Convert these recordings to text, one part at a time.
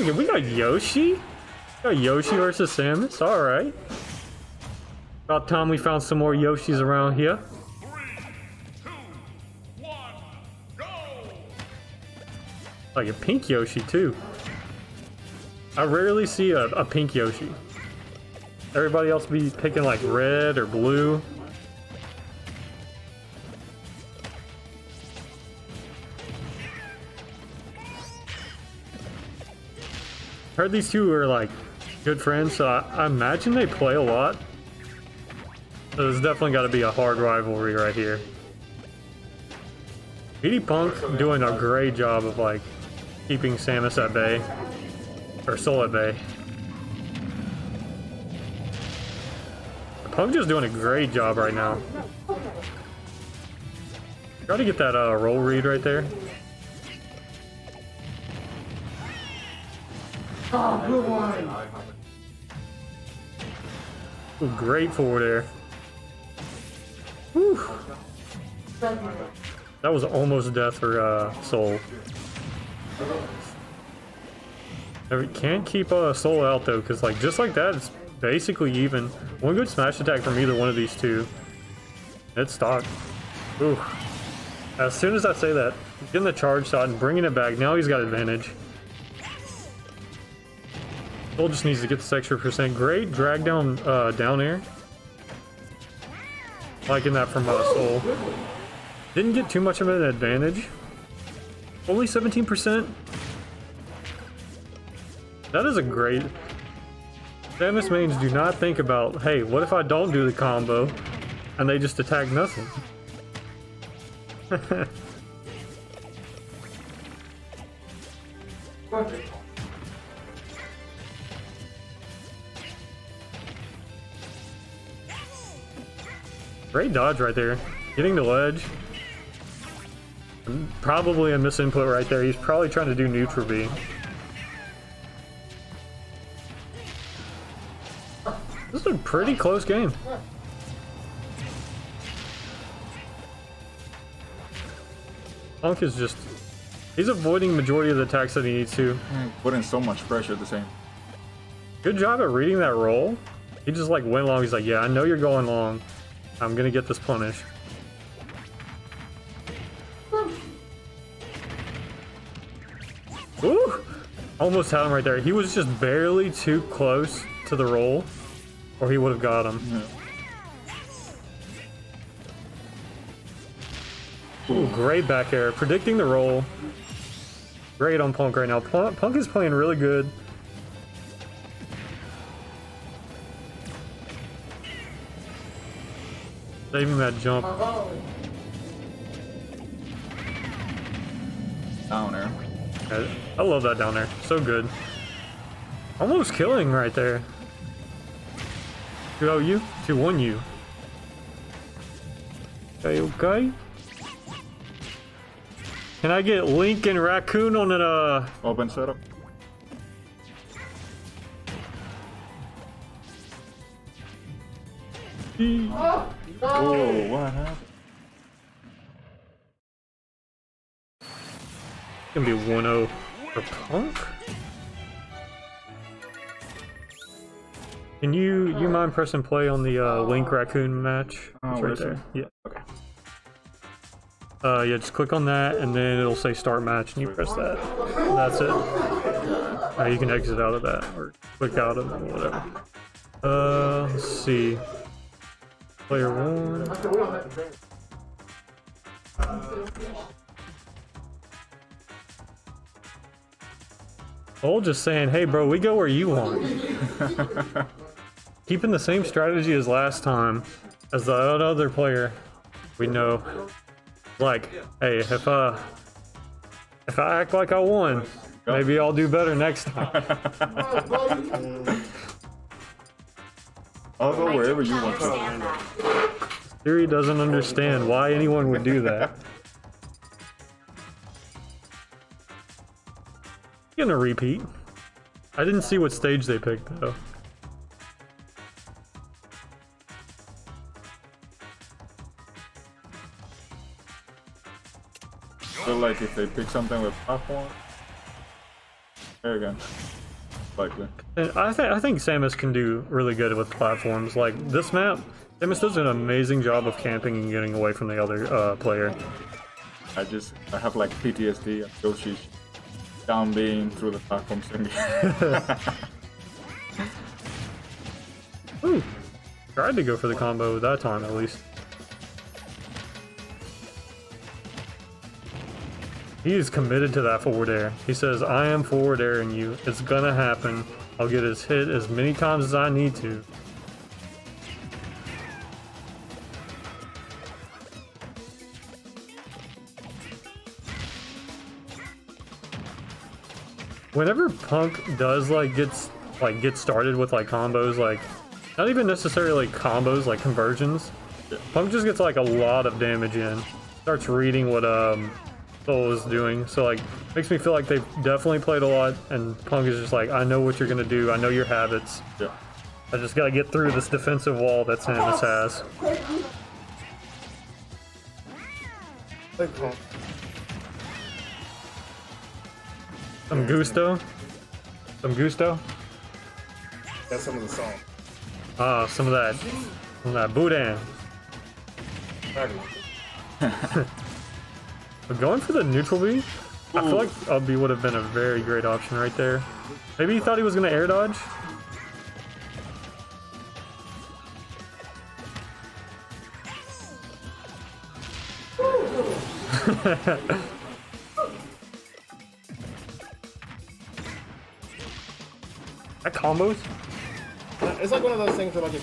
we, we got Yoshi? We got Yoshi versus Samus, alright. About time we found some more Yoshis around here. Like a pink Yoshi too. I rarely see a, a pink Yoshi. Everybody else be picking like red or blue. Heard these two are like good friends, so I, I imagine they play a lot. So there's definitely got to be a hard rivalry right here. Meaty Punk doing a great job of like keeping Samus at bay. Or Soul at bay. Punk just doing a great job right now. Try to get that uh, roll read right there. Oh, good one. Great forward air. Whew. That was almost death for uh, Soul. We can't keep uh, Soul out though, because like just like that, it's basically even. One good smash attack from either one of these two. It's stock. Ooh. As soon as I say that, getting the charge shot and bringing it back, now he's got advantage. Just needs to get this extra percent. Great drag down, uh, down air. Liking that from uh, Soul. Didn't get too much of an advantage. Only 17%. That is a great... Samus mains do not think about, hey, what if I don't do the combo? And they just attack nothing. Great dodge right there. Getting the ledge. Probably a misinput right there. He's probably trying to do neutral B. This is a pretty close game. Punk is just... He's avoiding majority of the attacks that he needs to. Hmm, putting so much pressure at the same. Good job at reading that roll. He just like went long. He's like, yeah, I know you're going long. I'm gonna get this punish. Ooh! Almost had him right there. He was just barely too close to the roll, or he would have got him. Yeah. Ooh, great back air. Predicting the roll. Great on Punk right now. Punk, Punk is playing really good. Saving that jump. Down there. I, love that down there. So good. Almost killing right there. 2 you, 2 1 you. Okay, okay. Can I get Link and Raccoon on an uh Open setup. Oh, Oh, what happened? gonna be 1-0 for Punk? Can you you mind pressing play on the uh, Link Raccoon match? Oh, It's right is it? there. Yeah. Okay. Uh, yeah, just click on that, and then it'll say start match, and you press that. That's it. Uh, you can exit out of that, or click out of it, whatever. Uh, let's see. Player one. Soul just saying, hey bro, we go where you want. Keeping the same strategy as last time, as the other player. We know like, hey, if uh, if I act like I won, maybe I'll do better next time. I'll go wherever you want to. Understand that. Theory doesn't understand why anyone would do that. Gonna repeat. I didn't see what stage they picked though. So like if they pick something with platform. There you go. Likely. I think I think Samus can do really good with platforms. Like this map, Samus does an amazing job of camping and getting away from the other uh, player. I just I have like PTSD of Yoshi down being through the platform singing. Ooh, tried to go for the combo that time at least. He is committed to that forward air. He says, I am forward airing you. It's gonna happen. I'll get his hit as many times as I need to. Whenever Punk does like gets like get started with like combos, like not even necessarily like combos, like conversions. Punk just gets like a lot of damage in. Starts reading what um Soul is doing. So like makes me feel like they've definitely played a lot and Punk is just like, I know what you're gonna do, I know your habits. yeah. I just gotta get through this defensive wall that Samus has. Some gusto. Some gusto. that's some of the song. Ah, some of that. Some of that boudin. But going for the neutral B, I feel like up B would have been a very great option right there. Maybe he thought he was gonna air dodge. that combos? It's like one of those things where like you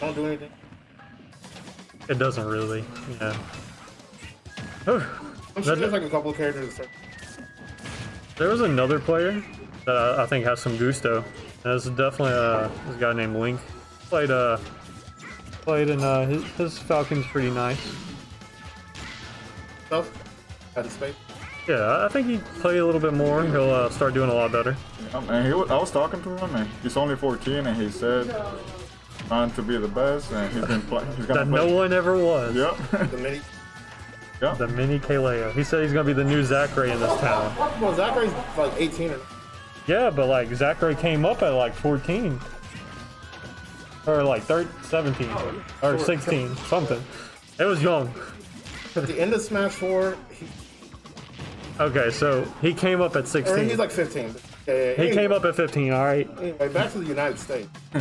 don't do anything. It doesn't really. Yeah. Oh, I'm sure there's like a couple of characters. There was another player that I, I think has some gusto. And this is definitely uh, this guy named Link. Played uh played in uh his, his Falcon's pretty nice. stuff at the space. Yeah, I think he play a little bit more. He'll uh, start doing a lot better. Yeah, man, he, wa- I was talking to him, and he's only 14, and he said trying to be the best, and he's been playing. That play. no one ever was. Yep. The mini. yeah. The mini Kaleo. He said he's gonna be the new Zachary in this town. Well, Zachary's like 18 and Yeah, but like Zachary came up at like 14. Or like 13, 17. Or 16, something. It was young. at the end of Smash 4, he, Okay, so he came up at or 16. he's like 15. Yeah, yeah, He anyway, came up at 15, alright. Anyway, back to the United States.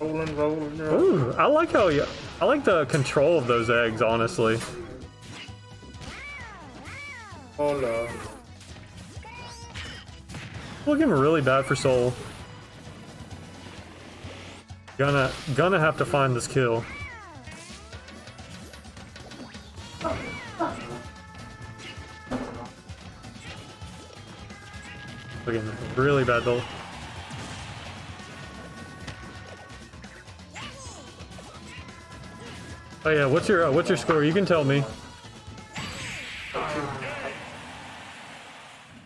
rolling, rolling, rolling. Ooh, I like how you, I like the control of those eggs, honestly. Oh no. Looking really bad for Soul. Gonna, gonna have to find this kill. Looking really bad though. Oh yeah, what's your uh, what's your score? You can tell me.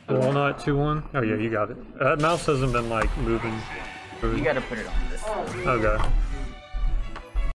Walnut two one. Oh yeah, you got it. That mouse hasn't been like moving. You gotta put it on this. Okay.